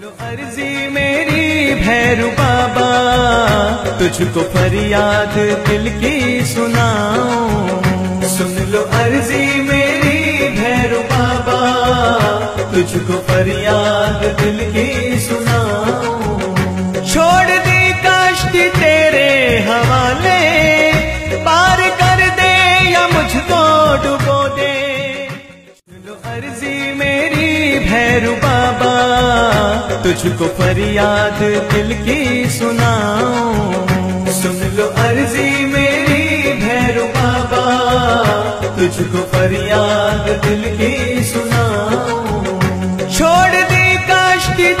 लो अर्जी मेरी भैरू बाबा, तुझको फरियाद दिल की सुनाओ सुन लो अर्जी मेरी भैरू बाबा, तुझको फरियाद दिल की सुनाओ छोड़ दी कश्ती तेरे हवाले, पार कर दे या मुझको डुबो दे। सुन लो अर्जी मेरी तुझको फरियाद दिल की सुनाओ सुन लो अर्जी मेरी भैरव बाबा। तुझको फरियाद दिल की सुनाओ छोड़ दे काश की